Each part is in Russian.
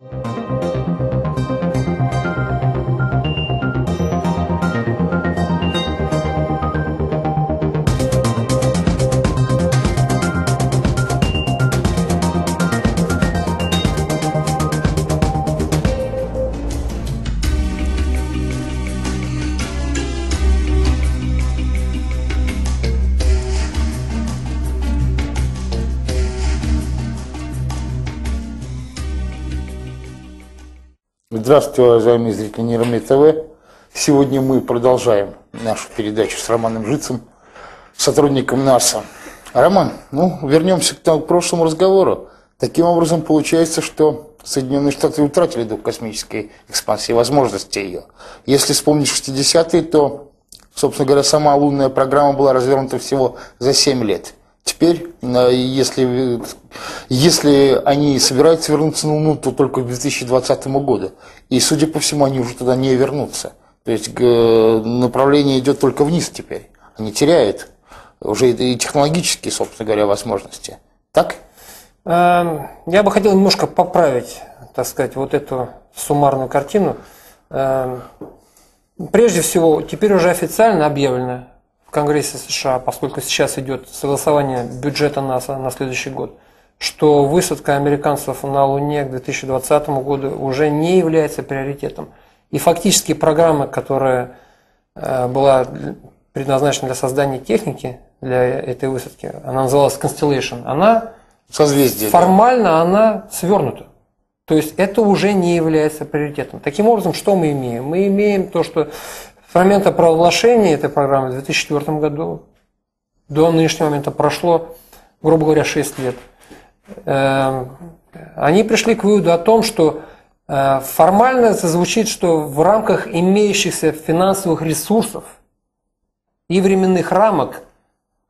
あ! Здравствуйте, уважаемые зрители Нейромед ТВ. Сегодня мы продолжаем нашу передачу с Романом Жицем, сотрудником НАСА. Роман, ну, вернемся к, к прошлому разговору. Таким образом, получается, что Соединенные Штаты утратили дух космической экспансии, возможности ее. Если вспомнить 60-е, то, собственно говоря, сама лунная программа была развернута всего за 7 лет – Теперь, если, если они собираются вернуться на Луну, то только к 2020 году. И, судя по всему, они уже туда не вернутся. То есть направление идет только вниз теперь. Они теряют уже и технологические, собственно говоря, возможности. Так? Эм, я бы хотел немножко поправить, так сказать, вот эту суммарную картину. Эм, прежде всего, теперь уже официально объявлено, в Конгрессе США, поскольку сейчас идет согласование бюджета НАСА на следующий год, что высадка американцев на Луне к 2020 году уже не является приоритетом. И фактически программа, которая э, была предназначена для создания техники для этой высадки, она называлась Constellation, она Созвездие, формально да? она свернута. То есть это уже не является приоритетом. Таким образом, что мы имеем? Мы имеем то, что с момента провозглашения этой программы в 2004 году до нынешнего момента прошло, грубо говоря, 6 лет. Эм, они пришли к выводу о том, что э, формально это звучит, что в рамках имеющихся финансовых ресурсов и временных рамок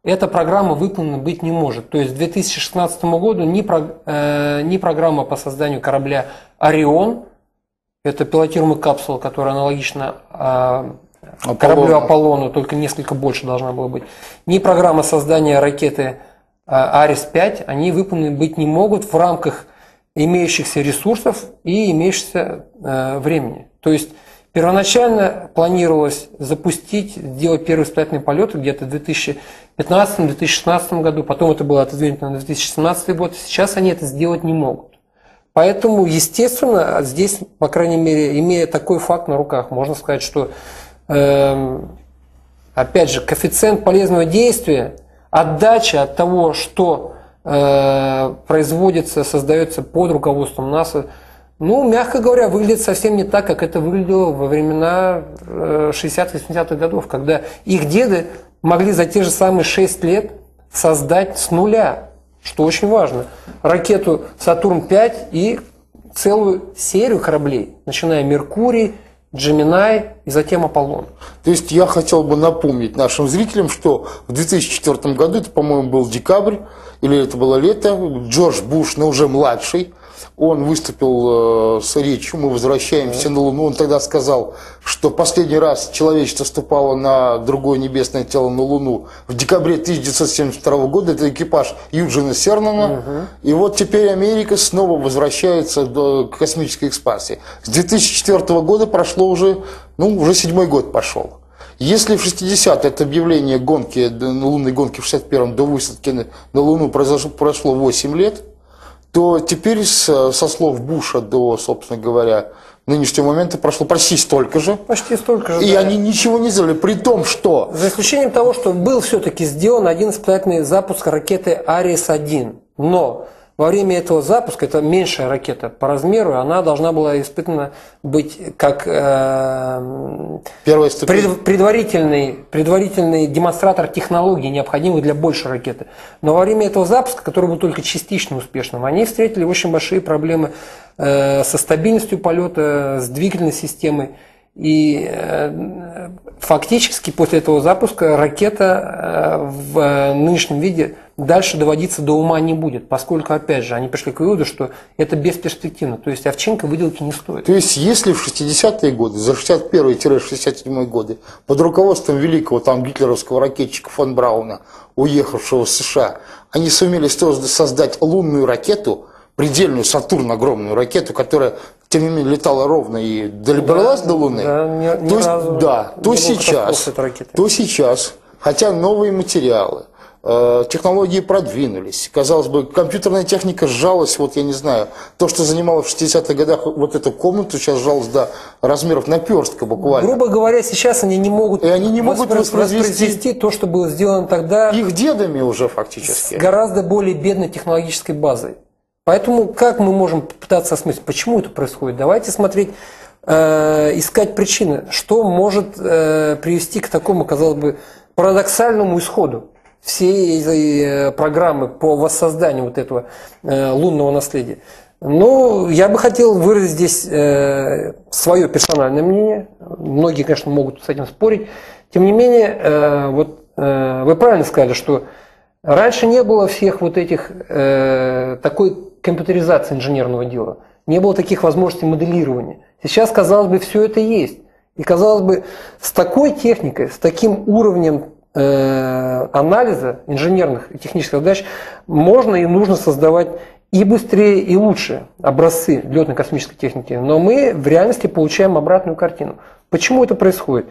эта программа выполнена быть не может. То есть к 2016 году ни, про, э, ни программа по созданию корабля «Орион», это пилотируемая капсула, которая аналогична а, Аполлону. кораблю Аполлону, только несколько больше должна была быть. Ни программа создания ракеты а, Арис-5, они выполнены быть не могут в рамках имеющихся ресурсов и имеющегося э, времени. То есть первоначально планировалось запустить, сделать первый испытательный полет где-то в 2015-2016 году, потом это было отодвинуто на 2017 год, сейчас они это сделать не могут. Поэтому, естественно, здесь, по крайней мере, имея такой факт на руках, можно сказать, что опять же, коэффициент полезного действия, отдача от того, что э, производится, создается под руководством НАСА, ну, мягко говоря, выглядит совсем не так, как это выглядело во времена 60-80-х э, годов, когда их деды могли за те же самые 6 лет создать с нуля, что очень важно, ракету «Сатурн-5» и целую серию кораблей, начиная «Меркурий», Джеминай и затем Аполлон. То есть я хотел бы напомнить нашим зрителям, что в 2004 году, это, по-моему, был декабрь, или это было лето, Джордж Буш, но уже младший, он выступил э, с речью, мы возвращаемся на Луну. Он тогда сказал, что последний раз человечество ступало на другое небесное тело на Луну в декабре 1972 года. Это экипаж Юджина Сернана. И вот теперь Америка снова возвращается до космической экспансии. С 2004 года прошло уже, ну, уже седьмой год пошел. Если в 60 это объявление гонки, лунной гонки в 61 до высадки на Луну произошло, прошло 8 лет, то теперь со слов Буша до, собственно говоря, нынешнего момента прошло почти столько же. Почти столько же. И да. они ничего не сделали, при том, что... За исключением того, что был все-таки сделан один испытательный запуск ракеты Арис-1. Но во время этого запуска, это меньшая ракета по размеру, она должна была испытана быть как э, пред, предварительный, предварительный демонстратор технологий, необходимых для большей ракеты. Но во время этого запуска, который был только частично успешным, они встретили очень большие проблемы э, со стабильностью полета, с двигательной системой. И э, фактически после этого запуска ракета э, в нынешнем виде дальше доводиться до ума не будет, поскольку, опять же, они пришли к выводу, что это бесперспективно, то есть овчинка выделки не стоит. То есть, если в 60-е годы, за 61-67 годы, под руководством великого там гитлеровского ракетчика фон Брауна, уехавшего в США, они сумели создать лунную ракету, предельную Сатурн огромную ракету, которая тем не менее летала ровно и добралась Да, до Луны, да, ни- ни то, разу да, то сейчас, то сейчас, хотя новые материалы, э, технологии продвинулись, казалось бы, компьютерная техника сжалась, вот я не знаю, то, что занимало в 60-х годах вот эту комнату, сейчас сжалось до размеров наперстка буквально. Грубо говоря, сейчас они не могут, И они не могут воспро- воспроизвести- то, что было сделано тогда Их дедами уже с фактически. гораздо более бедной технологической базой. Поэтому как мы можем попытаться осмыслить, почему это происходит? Давайте смотреть, э, искать причины, что может э, привести к такому, казалось бы, парадоксальному исходу всей э, программы по воссозданию вот этого э, лунного наследия. Ну, я бы хотел выразить здесь э, свое персональное мнение. Многие, конечно, могут с этим спорить. Тем не менее, э, вот э, вы правильно сказали, что раньше не было всех вот этих э, такой компьютеризации инженерного дела, не было таких возможностей моделирования. Сейчас, казалось бы, все это есть. И казалось бы, с такой техникой, с таким уровнем э, анализа инженерных и технических задач можно и нужно создавать и быстрее, и лучше образцы летно-космической техники. Но мы в реальности получаем обратную картину. Почему это происходит?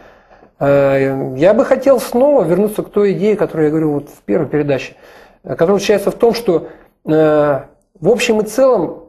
Э, Я бы хотел снова вернуться к той идее, которую я говорил вот в первой передаче, э, которая заключается в том, что э, в общем и целом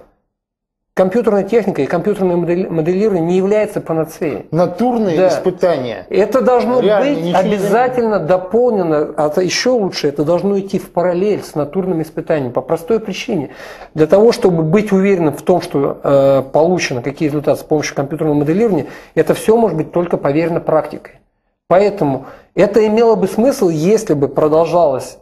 компьютерная техника и компьютерное модели- моделирование не является панацеей. Натурные Да. испытания. Это должно Реально, быть ничего не- обязательно дополнено, а еще лучше, это должно идти в параллель с натурными испытаниями по простой причине. Для того, чтобы быть уверенным в том, что э, получено какие результаты с помощью компьютерного моделирования, это все может быть только поверено практикой. Поэтому это имело бы смысл, если бы продолжалась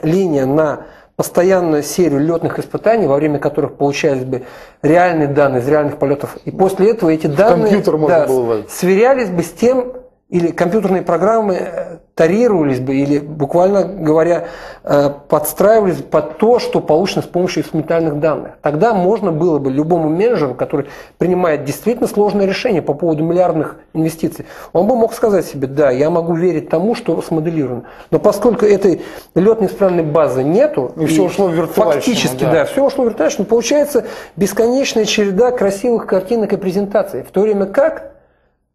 линия на постоянную серию летных испытаний, во время которых получались бы реальные данные из реальных полетов. И после этого эти данные да, сверялись бы с тем, или компьютерные программы э, тарировались бы, или, буквально говоря, э, подстраивались под то, что получено с помощью экспериментальных данных. Тогда можно было бы любому менеджеру, который принимает действительно сложное решение по поводу миллиардных инвестиций, он бы мог сказать себе, да, я могу верить тому, что смоделировано. Но поскольку этой летной исправной базы нету, И всё ушло в виртуальщину, фактически, да. да, все ушло в виртуальщину, получается бесконечная череда красивых картинок и презентаций. В то время как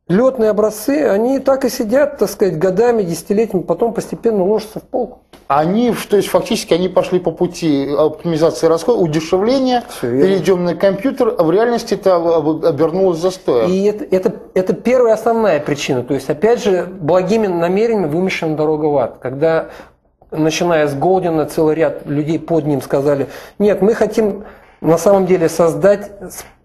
летные образцы, они так и сидят, так сказать, годами, десятилетиями, потом постепенно ложатся в полку. Они, то есть фактически они пошли по пути оптимизации расхода, удешевления, перейдем на компьютер, а в реальности это об- обернулось застоем. И это, это, это первая основная причина. То есть, опять же, благими намерениями вымещена дорога в ад. Когда, начиная с Голдина, целый ряд людей под ним сказали, нет, мы хотим на самом деле создать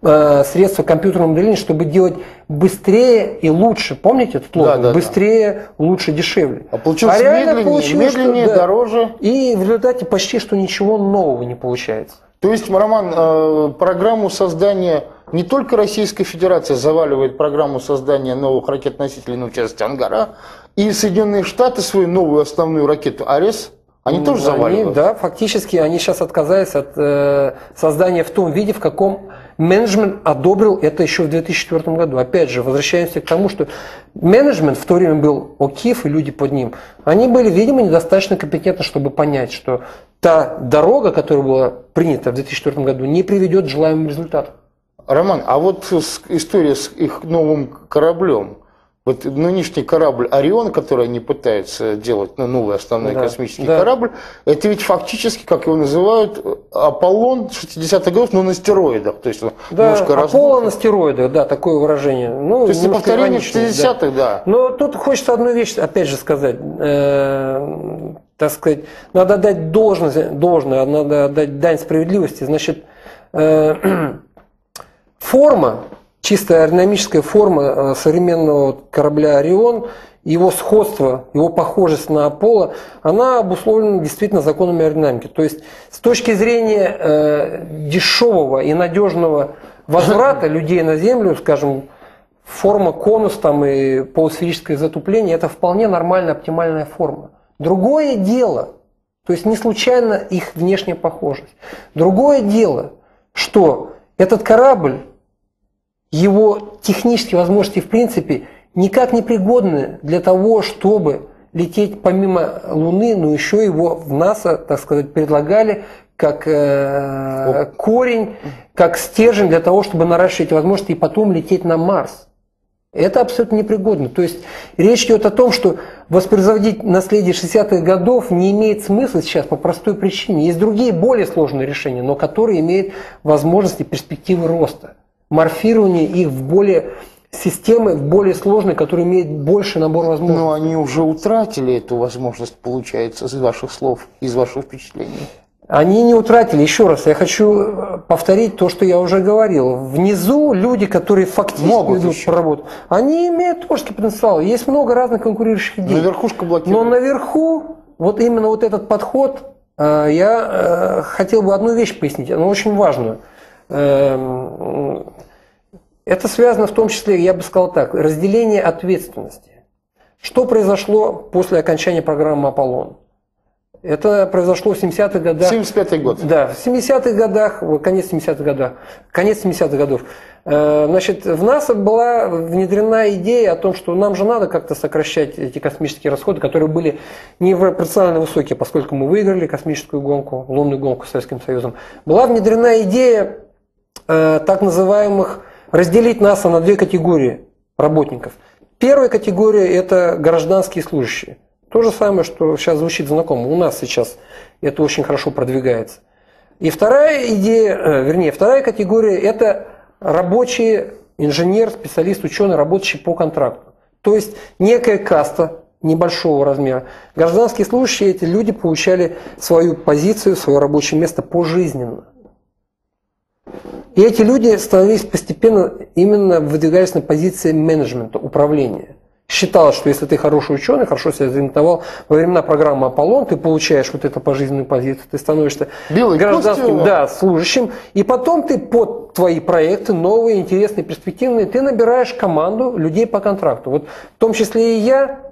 э, средства компьютерного моделирования, чтобы делать быстрее и лучше. Помните этот лозунг? Да, да, да. быстрее, лучше, дешевле. А получилось реально медленнее, получилось, что- медленнее, да. дороже. И в результате почти что ничего нового не получается. То есть, Роман, э, программу создания не только Российская Федерация заваливает программу создания новых ракет-носителей на участке Ангара, и Соединенные Штаты свою новую основную ракету Арес, они тоже Ну, Они, да, фактически они сейчас отказались от э, создания в том виде, в каком менеджмент одобрил это еще в 2004 году. Опять же, возвращаемся к тому, что менеджмент в то время был ОКИФ и люди под ним. Они были, видимо, недостаточно компетентны, чтобы понять, что та дорога, которая была принята в 2004 году, не приведет к желаемым результатам. Роман, а вот история с их новым кораблем. Вот нынешний корабль «Орион», который они пытаются делать, ну, новый основной Да, космический да. корабль, это ведь фактически, как его называют, Аполлон 60-х годов, но на стероидах. То есть Да, немножко Аполло раздутый. на стероидах, да, такое выражение. Ну, То есть повторение ироничное, да. 60-х, да. Но тут хочется одну вещь, опять же, сказать. Э, так сказать, надо отдать должное, должное, надо отдать дань справедливости. Значит, э, форма, чисто аэродинамическая форма э, современного корабля «Орион», его сходство, его похожесть на Аполло, она обусловлена действительно законами аэродинамики. То есть с точки зрения э, дешевого и надежного возврата людей на Землю, скажем, форма конус там и полусферическое затупление, это вполне нормальная оптимальная форма. Другое дело, то есть не случайно их внешняя похожесть. Другое дело, что этот корабль, его технические возможности в принципе никак не пригодны для того, чтобы лететь помимо Луны, но еще его в НАСА, так сказать, предлагали как э, корень, как стержень для того, чтобы наращивать эти возможности и потом лететь на Марс. Это абсолютно непригодно. То есть речь идет о том, что воспроизводить наследие 60-х годов не имеет смысла сейчас по простой причине. Есть другие более сложные решения, но которые имеют возможности перспективы роста. Морфирование их в более системы, в более сложные, которые имеют больше набор возможностей. Но они уже утратили эту возможность, получается, из ваших слов, из ваших впечатлений. Они не утратили. Еще раз, я хочу э, повторить то, что я уже говорил. Внизу люди, которые фактически Могут идут еще. работу, они имеют творческий потенциал. Есть много разных конкурирующих идей. Но верхушка Но блокирует. наверху, вот именно вот этот подход, э, я э, хотел бы одну вещь пояснить, она очень важную. Эм, Это связано в том числе, я бы сказал так, разделение ответственности. Что произошло после окончания программы «Аполлон»? Это произошло в 70-х годах. 75-й год. Да, в 70-х годах, конец 70-х годов, конец 70-х годов. Э, Значит, в НАСА была внедрена идея о том, что нам же надо как-то сокращать эти космические расходы, которые были непропорционально высокие, поскольку мы выиграли космическую гонку, лунную гонку с Советским Союзом. Была внедрена идея э, так называемых разделить НАСА на две категории работников. Первая категория – это гражданские служащие. То же самое, что сейчас звучит знакомо. У нас сейчас это очень хорошо продвигается. И вторая идея, э, вернее, вторая категория – это рабочие, инженер, специалист, ученый, работающий по контракту. То есть некая каста небольшого размера. Гражданские служащие, эти люди получали свою позицию, свое рабочее место пожизненно. И эти люди становились постепенно, именно выдвигаясь на позиции менеджмента, управления. Считалось, что если ты хороший ученый, хорошо себя зарентовал, во времена программы «Аполлон» ты получаешь вот эту пожизненную позицию, ты становишься Белой гражданским да, служащим, и потом ты под твои проекты, новые, интересные, перспективные, ты набираешь команду людей по контракту. Вот в том числе и я,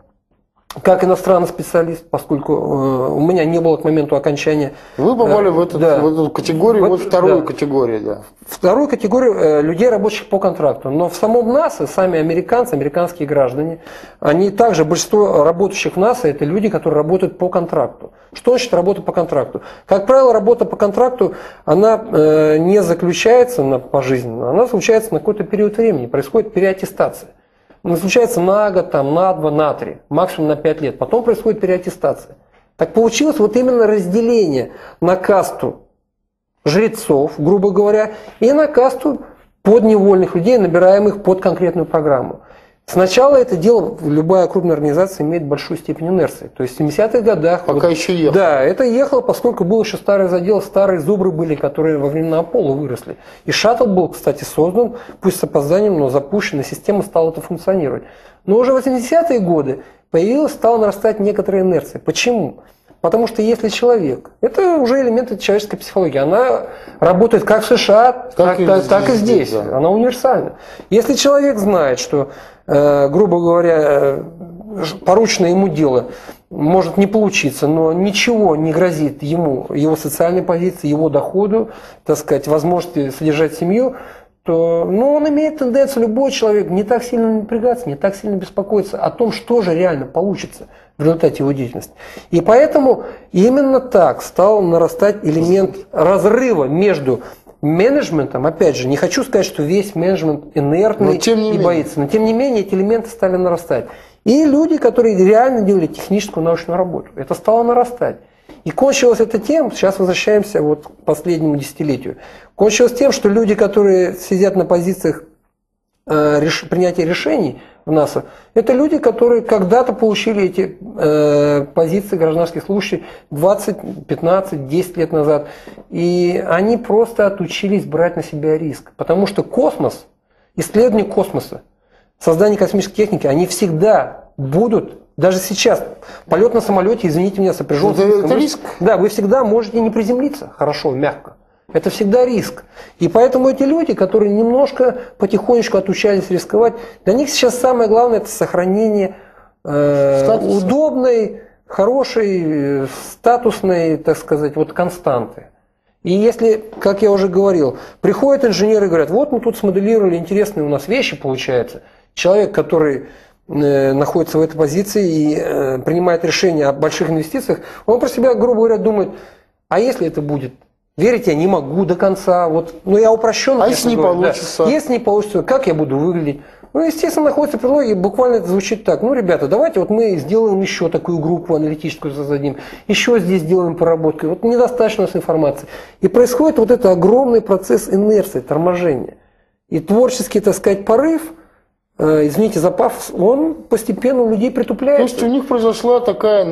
как иностранный специалист, поскольку э, у меня не было к моменту окончания Вы попали э, в, этот, да. в эту категорию, Вот, вот вторую да. категорию, да. вторую категорию э, людей, рабочих по контракту. Но в самом НАСА сами американцы, американские граждане, они также, большинство работающих в НАСА, это люди, которые работают по контракту. Что значит работа по контракту? Как правило, работа по контракту, она э, не заключается на пожизненно, она заключается на какой-то период времени, происходит переаттестация. Она случается на год, там, на два, на три, максимум на пять лет. Потом происходит переаттестация. Так получилось вот именно разделение на касту жрецов, грубо говоря, и на касту подневольных людей, набираемых под конкретную программу. Сначала это дело, любая крупная организация имеет большую степень инерции. То есть в 70-х годах... Пока еще ехало. Да, это ехало, поскольку был еще старый задел, старые зубры были, которые во времена Аполло выросли. И шаттл был, кстати, создан, пусть с опозданием, но запущен, и система стала это функционировать. Но уже в 80-е годы появилась, стала нарастать некоторая инерция. Почему? Потому что если человек, это уже элементы человеческой психологии, она работает как в США, так, и так- так и здесь, здесь. да. Она универсальна. Если человек знает, что, э, грубо говоря, э, порученное ему дело может не получиться, но ничего не грозит ему, его социальной позиции, его доходу, так сказать, возможности содержать семью, то ну, он имеет тенденцию, любой человек, не так сильно напрягаться, не так сильно беспокоиться о том, что же реально получится в результате его деятельности. И поэтому именно так стал нарастать элемент разрыва между менеджментом, опять же, не хочу сказать, что весь менеджмент инертный Но тем не и менее. боится, но тем не менее эти элементы стали нарастать. И люди, которые реально делали техническую научную работу, это стало нарастать. И кончилось это тем, сейчас возвращаемся вот к последнему десятилетию, кончилось тем, что люди, которые сидят на позициях э, принятия решений в НАСА, это люди, которые когда-то получили эти э, позиции гражданских служащих 20, 15, 10 лет назад. И они просто отучились брать на себя риск. Потому что космос, исследование космоса, создание космической техники, они всегда будут, даже сейчас, полет на самолете, извините меня, сопряжен Это- с риском. это риск. Да, вы всегда можете не приземлиться хорошо, мягко. Это всегда риск. И поэтому эти люди, которые немножко потихонечку отучались рисковать, для них сейчас самое главное это сохранение э, удобной, хорошей, э, статусной, так сказать, вот константы. И если, как я уже говорил, приходят инженеры и говорят, вот мы тут смоделировали интересные у нас вещи, получается. Человек, который находится в этой позиции и э, принимает решение о больших инвестициях, он про себя, грубо говоря, думает, а если это будет Верить я не могу до конца. Вот, ну, я упрощенно. А если не говорю, получится? Да. Если не получится, как я буду выглядеть? Ну, естественно, находится предлоги, буквально это звучит так. Ну, ребята, давайте вот мы сделаем еще такую группу аналитическую создадим, еще здесь сделаем поработку. Вот недостаточно у нас информации. И происходит вот это огромный процесс инерции, торможения. И творческий, так сказать, порыв – Э, извините за пафос, он постепенно у людей притупляется. То есть у них произошла такая...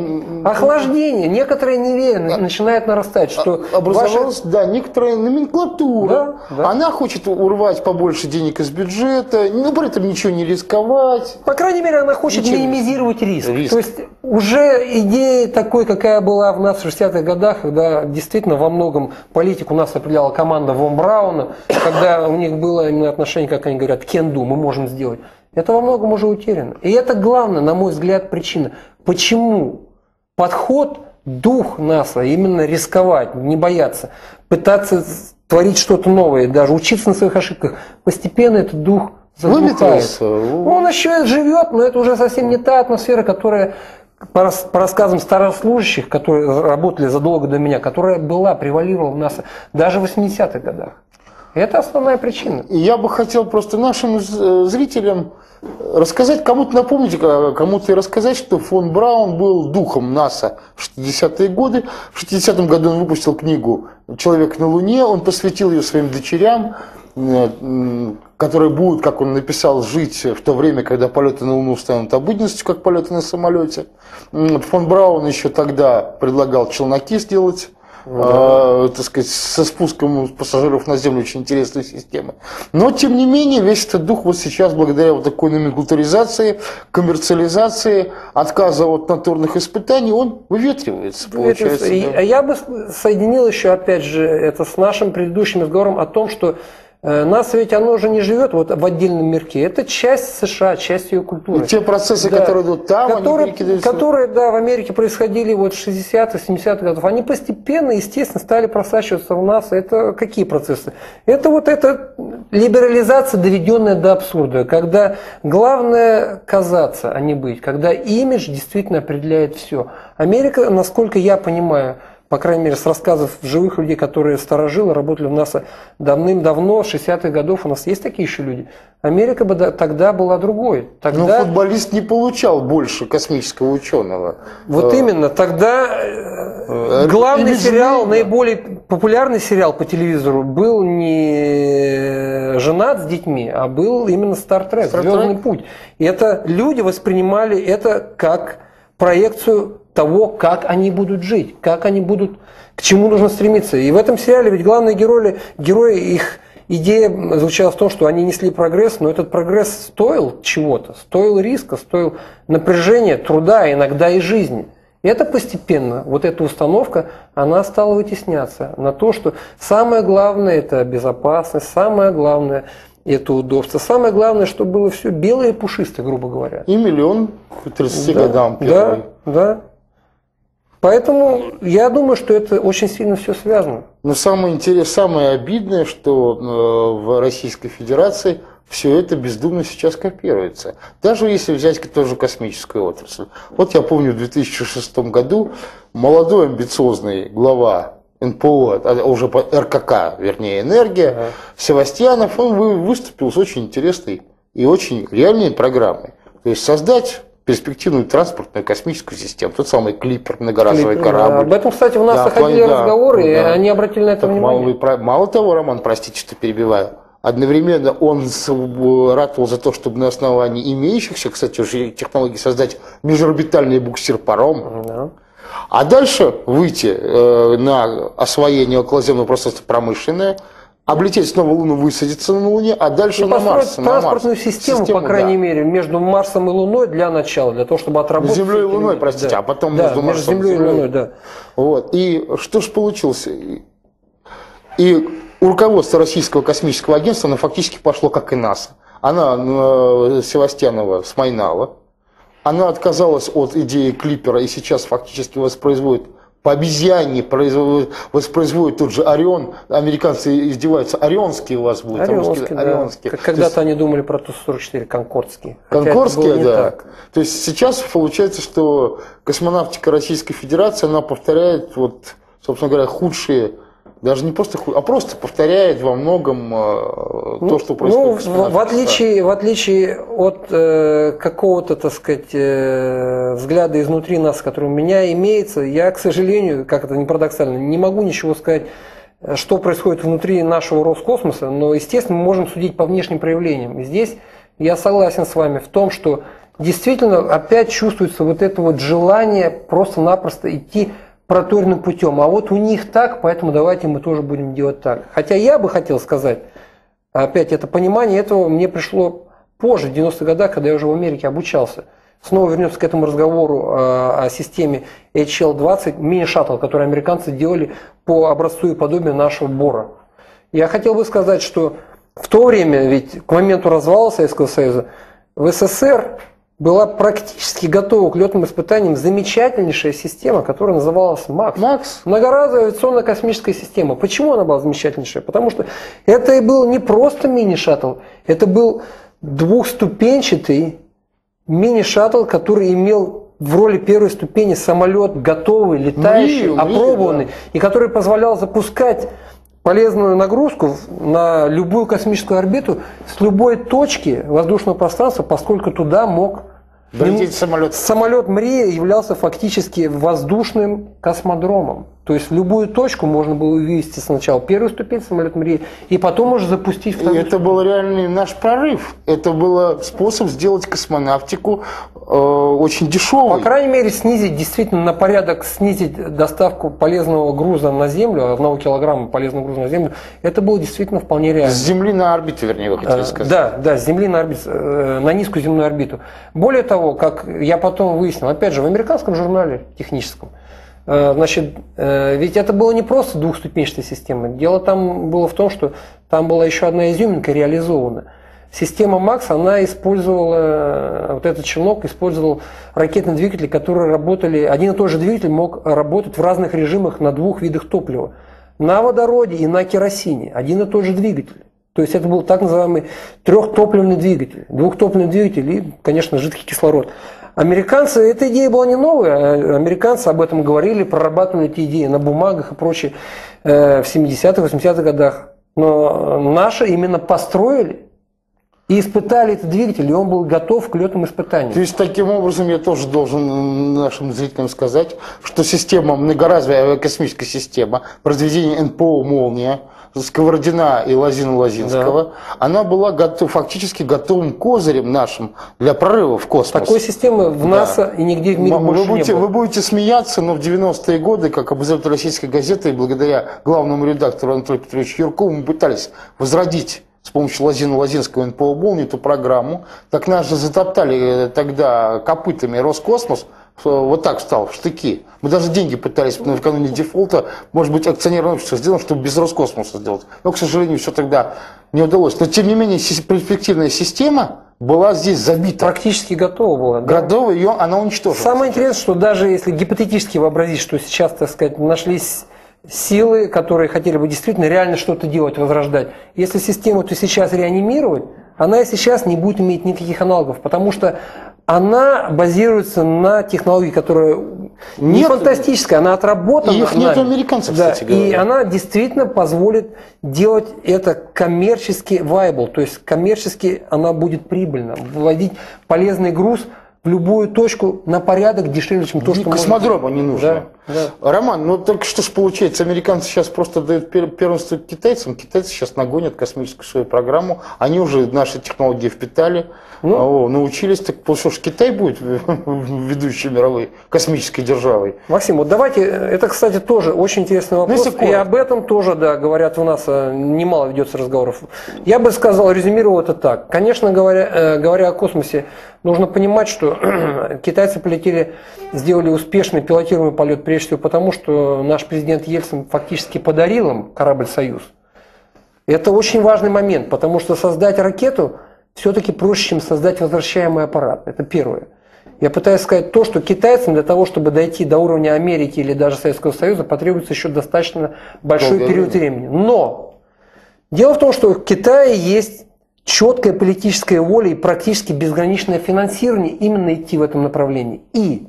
Охлаждение. Некоторые неверие начинает нарастать, что а, Образовалась, ваша... да, некоторая номенклатура. Да, да. Она хочет урвать побольше денег из бюджета, но при этом ничего не рисковать. По крайней мере, она хочет ничего. минимизировать риск. риск. То есть уже идея такой, какая была в нас в 60-х годах, когда действительно во многом политику нас определяла команда Вон Брауна, когда у них было именно отношение, как они говорят, кенду, мы можем сделать. Это во многом уже утеряно. И это главная, на мой взгляд, причина. Почему подход, дух НАСА, именно рисковать, не бояться, пытаться творить что-то новое, даже учиться на своих ошибках, постепенно этот дух заглухает. Он еще живет, но это уже совсем не та атмосфера, которая по, по рассказам старослужащих, которые работали задолго до меня, которая была, превалировала в нас даже в 80-х годах. Это основная причина. Я бы хотел просто нашим зрителям рассказать, кому-то напомнить, кому-то и рассказать, что фон Браун был духом НАСА в 60-е годы. В 60-м году он выпустил книгу «Человек на Луне». Он посвятил ее своим дочерям, э, которые будут, как он написал, жить в то время, когда полеты на Луну станут обыденностью, как полеты на самолете. Фон Браун еще тогда предлагал челноки сделать э, так сказать, со спуском пассажиров на Землю очень интересная система. Но, тем не менее, весь этот дух вот сейчас, благодаря вот такой номенклатуризации, коммерциализации, отказа от натурных испытаний, он выветривается, получается. Да. Я бы соединил еще, опять же, это с нашим предыдущим разговором о том, что нас ведь оно уже не живет вот в отдельном мирке. Это часть США, часть ее культуры. И те процессы, да, которые идут там, которые, они которые, да, в Америке происходили вот в 60-х, 70-х годов, они постепенно, естественно, стали просачиваться в нас. Это какие процессы? Это вот эта либерализация, доведенная до абсурда, когда главное казаться, а не быть, когда имидж действительно определяет все. Америка, насколько я понимаю, по крайней мере, с рассказов живых людей, которые сторожилы, работали в НАСА давным-давно, 60-х годов, у нас есть такие еще люди. Америка бы тогда была другой. Тогда... Но футболист не получал больше космического ученого. Вот э... именно. Тогда э, главный Или сериал, наиболее популярный сериал по телевизору был не «Женат с детьми», а был именно «Стартрек», «Звездный путь». И это люди воспринимали это как проекцию того, как они будут жить, как они будут, к чему нужно стремиться. И в этом сериале ведь главные герои, герои их идея звучала в том, что они несли прогресс, но этот прогресс стоил чего-то, стоил риска, стоил напряжения, труда, иногда и жизни. И это постепенно, вот эта установка, она стала вытесняться на то, что самое главное – это безопасность, самое главное – это удобство. Самое главное, чтобы было все белое и пушистое, грубо говоря. И миллион к 30 да, годам первый. Да, да. Поэтому я думаю, что это очень сильно все связано. Но самое интересное, самое обидное, что э, в Российской Федерации все это бездумно сейчас копируется. Даже если взять тоже космическую отрасль. Вот я помню, в 2006 году молодой амбициозный глава НПО, а уже по РКК, вернее, энергия, ага. Севастьянов, он выступил с очень интересной и очень реальной программой. То есть создать перспективную транспортную космическую систему, тот самый клипер, многоразовый клипер, корабль. Да. Об этом, кстати, у нас да, заходили да, разговоры, да. и они обратили на это так внимание. Мало, мало того, Роман, простите, что перебиваю, Одновременно он ратовал за то, чтобы на основании имеющихся, кстати, уже технологий создать межорбитальный буксир паром. Да. А дальше выйти э, на освоение околоземного пространства промышленное – облететь снова Луну, высадиться на Луне, а дальше и на Марс. транспортную на Марс. систему, систему, по крайней да. мере, между Марсом и Луной для начала, для того, чтобы отработать. Землей и Луной, простите, да. а потом да, между Марсом между Землей и Луной, да. Вот. И что же получилось? И руководство Российского космического агентства, оно фактически пошло как и НАСА. Она э, Севастьянова смайнала, она отказалась от идеи клипера и сейчас фактически воспроизводит по обезьяне воспроизводит тот же Орион. Американцы издеваются. Орионский у вас будет. Орионский, да. Орионский. Как когда-то есть... они думали про Ту-44, Конкордский. Конкордский, да. Так. То есть сейчас получается, что космонавтика Российской Федерации, она повторяет, вот, собственно говоря, худшие Даже не просто хуй, а просто повторяет во многом э, то, что происходит. Ну, в, в, отличие, в отличие от э, какого-то, так сказать, э, взгляда изнутри нас, который у меня имеется, я, к сожалению, как это не парадоксально, не могу ничего сказать, э, что происходит внутри нашего Роскосмоса, но, естественно, мы можем судить по внешним проявлениям. И здесь я согласен с вами в том, что действительно опять чувствуется вот это вот желание просто-напросто идти проторенным путем. А вот у них так, поэтому давайте мы тоже будем делать так. Хотя я бы хотел сказать, опять это понимание этого мне пришло позже, в 90-х годах, когда я уже в Америке обучался. Снова вернемся к этому разговору о, о системе HL-20, мини-шаттл, который американцы делали по образцу и подобию нашего Бора. Я хотел бы сказать, что в то время, ведь к моменту развала Советского Союза, в СССР была практически готова к летным испытаниям замечательнейшая система, которая называлась МАКС. МАКС. Многоразовая авиационная космическая система. Почему она была замечательнейшая? Потому что это и был не просто мини-шаттл, это был двухступенчатый мини-шаттл, который имел в роли первой ступени самолет готовый, летающий, мрию, опробованный, мрию, да. и который позволял запускать полезную нагрузку на любую космическую орбиту с любой точки воздушного пространства, поскольку туда мог Долететь самолет. Самолет Мрия являлся фактически воздушным космодромом. То есть любую точку можно было вывести сначала первую ступень самолет Мрии, и потом уже запустить вторую. И это был реальный наш прорыв. Это был способ сделать космонавтику э, очень дешевой. По крайней мере, снизить, действительно, на порядок снизить доставку полезного груза на Землю, одного килограмма полезного груза на Землю, это было действительно вполне реально. С Земли на орбиту, вернее, вы хотели э, сказать. Да, да, с Земли на, орбит, э, на низкую земную орбиту. Более того, как я потом выяснил, опять же, в американском журнале техническом, Э, значит, э, ведь это было не просто двухступенчатая система. Дело там было в том, что там была еще одна изюминка реализована. Система МАКС, она использовала, э, вот этот челнок использовал ракетные двигатели, которые работали, один и тот же двигатель мог работать в разных режимах на двух видах топлива. На водороде и на керосине. Один и тот же двигатель. То есть это был так называемый трехтопливный двигатель. Двухтопливный двигатель и, конечно, жидкий кислород. Американцы, эта идея была не новая, американцы об этом говорили, прорабатывали эти идеи на бумагах и прочее э, в 70-х, 80-х годах. Но наши именно построили и испытали этот двигатель, и он был готов к летным испытаниям. То есть, таким образом, я тоже должен нашим зрителям сказать, что система, многоразовая космическая система, произведение НПО «Молния», Сковородина и Лазина Лазинского, да. она была готов, фактически готовым козырем нашим для прорыва в космос. Такой системы в НАСА да. и нигде в мире вы больше будете, не было. Вы будете смеяться, но в 90-е годы, как обозреватель российской газеты, и благодаря главному редактору Анатолию Петровичу Юркову, мы пытались возродить с помощью Лазина Лазинского НПО «Молнии» эту программу. Так нас же затоптали э, тогда копытами Роскосмос, вот так встал, в штыки. Мы даже деньги пытались накануне дефолта, может быть, акционерное общество сделать, чтобы без Роскосмоса сделать. Но, к сожалению, все тогда не удалось. Но, тем не менее, перспективная система была здесь забита. Практически готова была. Да? Готова, ее она уничтожила. Самое интересное, что даже если гипотетически вообразить, что сейчас, так сказать, нашлись силы, которые хотели бы действительно реально что-то делать, возрождать. Если систему то сейчас реанимировать, она и сейчас не будет иметь никаких аналогов, потому что она базируется на технологии, которая не нет, фантастическая, она отработана. Их нет у американцев, да, кстати говоря. И она действительно позволит делать это коммерчески viable, то есть коммерчески она будет прибыльна, вводить полезный груз – в любую точку на порядок дешевле, чем то, что Космодрома не нужно. Да, да. Роман, ну только что ж получается, американцы сейчас просто дают первенство китайцам, китайцы сейчас нагонят космическую свою программу, они уже наши технологии впитали, ну, о, научились, так что ж Китай будет ведущей мировой космической державой. Максим, вот давайте, это, кстати, тоже очень интересный вопрос, ну, и об этом тоже, да, говорят у нас, э, немало ведется разговоров. Я бы сказал, резюмировал это так. Конечно, говоря, э, говоря о космосе, нужно понимать, что китайцы полетели, сделали успешный пилотируемый полет прежде всего потому, что наш президент Ельцин фактически подарил им корабль «Союз». Это очень важный момент, потому что создать ракету все-таки проще, чем создать возвращаемый аппарат. Это первое. Я пытаюсь сказать то, что китайцам для того, чтобы дойти до уровня Америки или даже Советского Союза, потребуется еще достаточно большой Долго период времени. Но дело в том, что в Китае есть четкая политическая воля и практически безграничное финансирование именно идти в этом направлении. И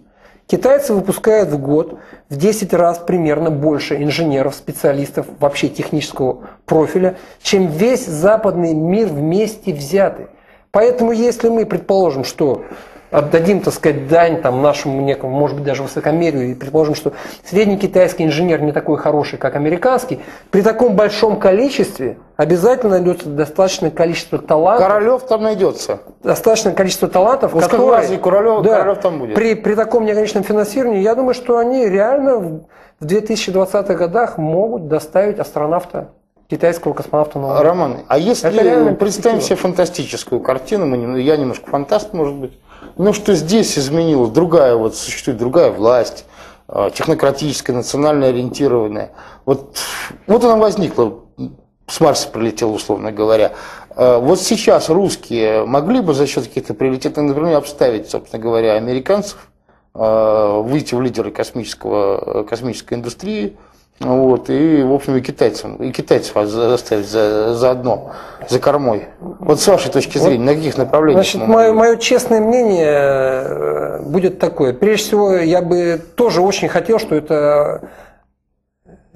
Китайцы выпускают в год в 10 раз примерно больше инженеров, специалистов вообще технического профиля, чем весь западный мир вместе взятый. Поэтому если мы предположим, что отдадим, так сказать, дань там, нашему некому, может быть, даже высокомерию, и предположим, что средний китайский инженер не такой хороший, как американский, при таком большом количестве обязательно найдется достаточное количество талантов. Королев там найдется. Достаточное количество талантов, Ну, которые... Азии Королев, да, Королев там будет. При, при таком неограниченном финансировании, я думаю, что они реально в 2020-х годах могут доставить астронавта китайского космонавта на Луну. Роман, а если представим себе фантастическую картину, мы я немножко фантаст, может быть, но что здесь изменилось, другая, вот существует другая власть, э, технократическая, национально ориентированная. Вот, вот она возникла, с Марса прилетела, условно говоря. Э, Вот сейчас русские могли бы за счет каких-то приоритетных направлений обставить, собственно говоря, американцев, э, выйти в лидеры космического, космической индустрии, вот, и, в общем, и китайцам, и китайцев за- заставить за, заодно, за кормой. Вот с вашей точки зрения, на каких направлениях? Значит, мое, мое честное мнение э, будет такое. Прежде всего, я бы тоже очень хотел, что это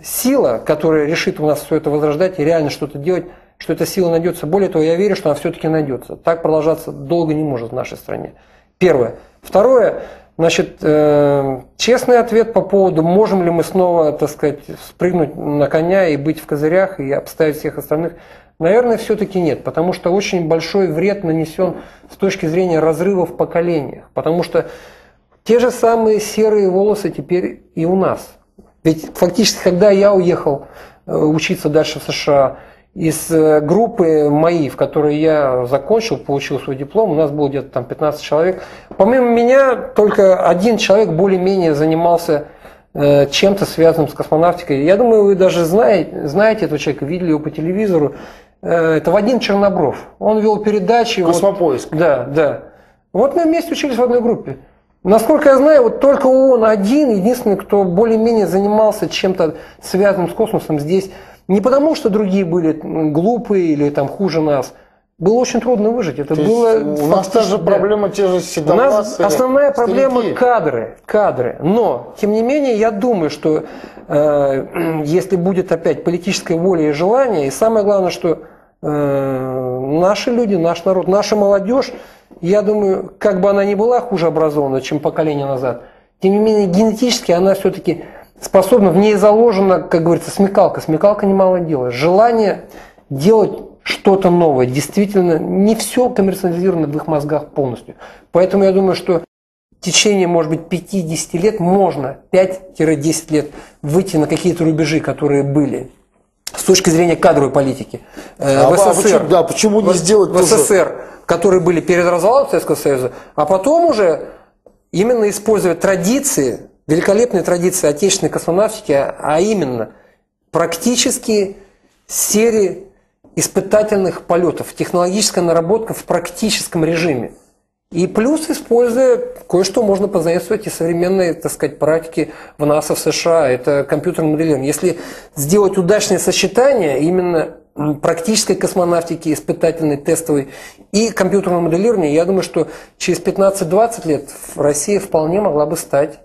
сила, которая решит у нас все это возрождать и реально что-то делать, что эта сила найдется. Более того, я верю, что она все-таки найдется. Так продолжаться долго не может в нашей стране. Первое. Второе. Значит, э, честный ответ по поводу, можем ли мы снова, так сказать, спрыгнуть на коня и быть в козырях и обставить всех остальных, наверное, все-таки нет, потому что очень большой вред нанесен с точки зрения разрыва в поколениях, потому что те же самые серые волосы теперь и у нас. Ведь фактически, когда я уехал э, учиться дальше в США, из э, группы моей, в которой я закончил, получил свой диплом, у нас было где-то там 15 человек. Помимо меня, только один человек более-менее занимался э, чем-то связанным с космонавтикой. Я думаю, вы даже знаете, знаете этого человека, видели его по телевизору. Э, Это Вадим Чернобров. Он вел передачи. вот- Космопоиск. да, да. Вот мы вместе учились в одной группе. Насколько я знаю, вот только он один, единственный, кто более-менее занимался чем-то связанным с космосом здесь. Не потому, что другие были глупые или там хуже нас. Было очень трудно выжить. Это То было у нас та же проблема, те же У нас основная проблема кадры, кадры. Но, тем не менее, я думаю, что э, если будет опять политическая воля и желание, и самое главное, что э, наши люди, наш народ, наша молодежь, я думаю, как бы она ни была хуже образована, чем поколение назад, тем не менее, генетически она все-таки способна, в ней заложена, как говорится, смекалка. Смекалка немало делает. Желание делать что-то новое. Действительно, не все коммерциализировано в их мозгах полностью. Поэтому я думаю, что в течение, может быть, 5-10 лет можно 5-10 лет выйти на какие-то рубежи, которые были с точки зрения кадровой политики. Э, А в а СССР, почему, да, почему не в- сделать в тоже? СССР, которые были перед развалом Советского Союза, а потом уже именно использовать традиции, великолепные традиции отечественной космонавтики, а именно практически серии испытательных полетов, технологическая наработка в практическом режиме. И плюс, используя кое-что, можно позаимствовать и современные, так сказать, практики в НАСА в США. Это компьютерное моделирование. Если сделать удачное сочетание именно практической космонавтики, испытательной, тестовой и компьютерного моделирования, я думаю, что через 15-20 лет Россия вполне могла бы стать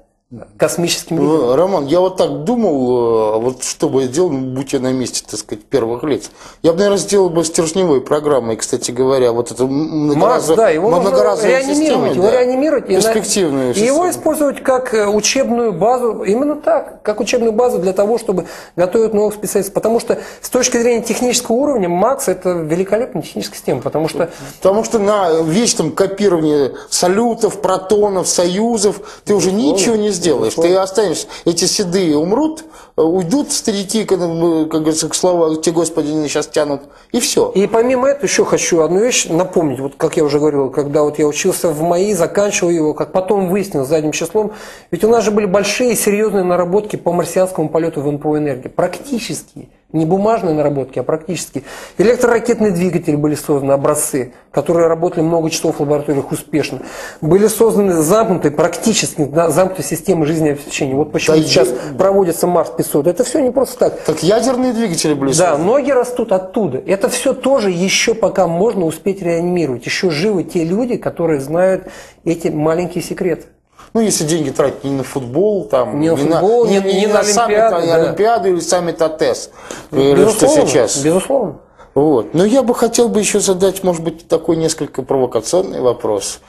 космическим лидером. Э, Роман, я вот так думал, э, вот что бы я делал, ну, будь я на месте, так сказать, первых лиц. Я бы, наверное, сделал бы стержневой программой, кстати говоря, вот это Марс, да, его нужно реанимировать, его реанимировать и, на- перспективную и его систему. использовать как э, учебную базу, именно так, как учебную базу для того, чтобы готовить новых специалистов. Потому что с точки зрения технического уровня Макс это великолепная техническая система, потому что Потому что на вечном копировании салютов, протонов, союзов ты уже ничего не сделаешь. Ты останешься, эти седые умрут, э, уйдут старики, как, э, как говорится, к слову, те господи, они сейчас тянут, и все. И помимо этого еще хочу одну вещь напомнить. Вот как я уже говорил, когда вот я учился в МАИ, заканчивал его, как потом выяснил задним числом, ведь у нас же были большие серьезные наработки по марсианскому полету в НПО энергии. Практически. Не бумажные наработки, а практически. Электроракетные двигатели были созданы, образцы, которые работали много часов в лабораториях успешно. Были созданы замкнутые, практически да, замкнутые системы жизнеобеспечения. Вот почему Да сейчас я- проводится Марс 500. Это все не просто так. Так ядерные двигатели были Да, созданы. ноги растут оттуда. Это все тоже еще пока можно успеть реанимировать. Еще живы те люди, которые знают эти маленькие секреты. Ну, если деньги тратить не на футбол, там, Не на футбол, на, не- не на саммит, Олимпиаду, а- да. Олимпиаду или саммит АТЭС, или что Безусловно, сейчас. Безусловно. Вот. Но я бы хотел бы еще задать, может быть, такой несколько провокационный вопрос.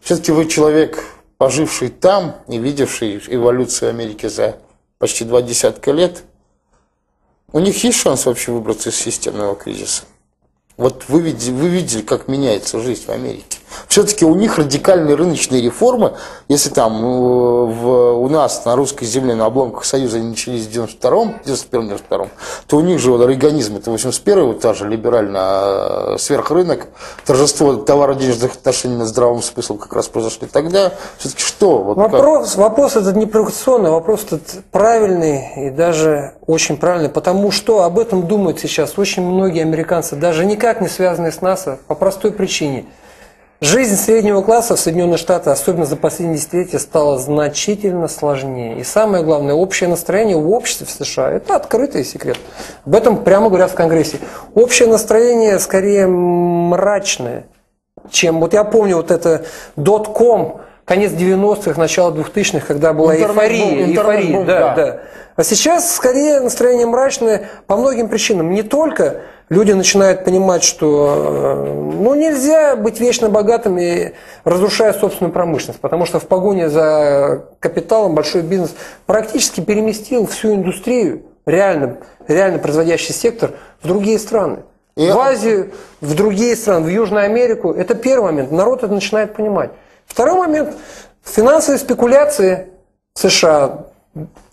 Все-таки вы человек, поживший там и видевший эволюцию Америки за почти два десятка лет. У них есть шанс вообще выбраться из системного кризиса? Вот вы видели, вы видели, как меняется жизнь в Америке. Все-таки у них радикальные рыночные реформы, если там э, в, у нас на русской земле на обломках Союза они начались в 92-м, 91-92, то у них же вот рейганизм, это 81-й, вот та же либерально сверхрынок, торжество товаро-денежных отношений на здравом смысле как раз произошли тогда. Все-таки что? Вот как- Вопрос, вопрос этот не провокационный, вопрос этот правильный и даже очень правильный, потому что об этом думают сейчас очень многие американцы, даже никак не связанные с НАСА, по простой причине. Жизнь среднего класса в Соединенных Штатах, особенно за последние десятилетия, стала значительно сложнее. И самое главное, общее настроение в обществе в США – это открытый секрет. Об этом прямо говорят в Конгрессе. Общее настроение скорее мрачное, чем вот я помню вот это dot-com, конец 90-х, начало 2000-х, когда была Интернет эйфория, был, эйфория, был, да, да. да. А сейчас скорее настроение мрачное по многим причинам. Не только люди начинают понимать, что э, ну, нельзя быть вечно богатыми, разрушая собственную промышленность, потому что в погоне за капиталом большой бизнес практически переместил всю индустрию, реально, реально производящий сектор, в другие страны. И- В Азию, в другие страны, в Южную Америку. Это первый момент. Народ это начинает понимать. Второй момент. Финансовые спекуляции США,